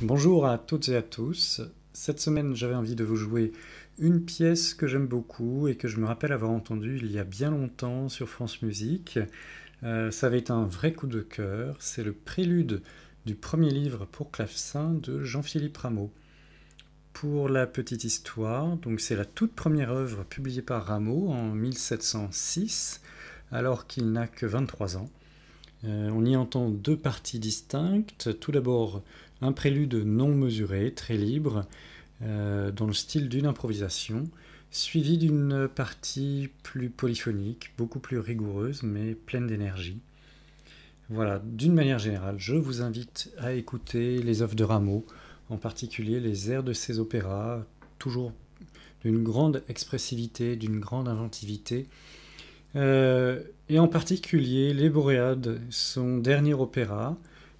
Bonjour à toutes et à tous. Cette semaine, j'avais envie de vous jouer une pièce que j'aime beaucoup et que je me rappelle avoir entendue il y a bien longtemps sur France Musique. Euh, ça avait été un vrai coup de cœur. C'est le prélude du premier livre pour clavecin de Jean-Philippe Rameau. Pour la petite histoire, donc c'est la toute première œuvre publiée par Rameau en 1706, alors qu'il n'a que 23 ans. Euh, on y entend deux parties distinctes. Tout d'abord, un prélude non mesuré, très libre, euh, dans le style d'une improvisation, suivi d'une partie plus polyphonique, beaucoup plus rigoureuse, mais pleine d'énergie. Voilà, d'une manière générale, je vous invite à écouter les œuvres de Rameau, en particulier les airs de ses opéras, toujours d'une grande expressivité, d'une grande inventivité. Euh, et en particulier Les Boréades, son dernier opéra,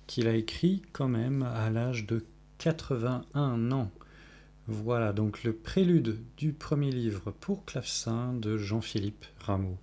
qu'il a écrit quand même à l'âge de 81 ans. Voilà donc le prélude du premier livre pour clavecin de Jean-Philippe Rameau.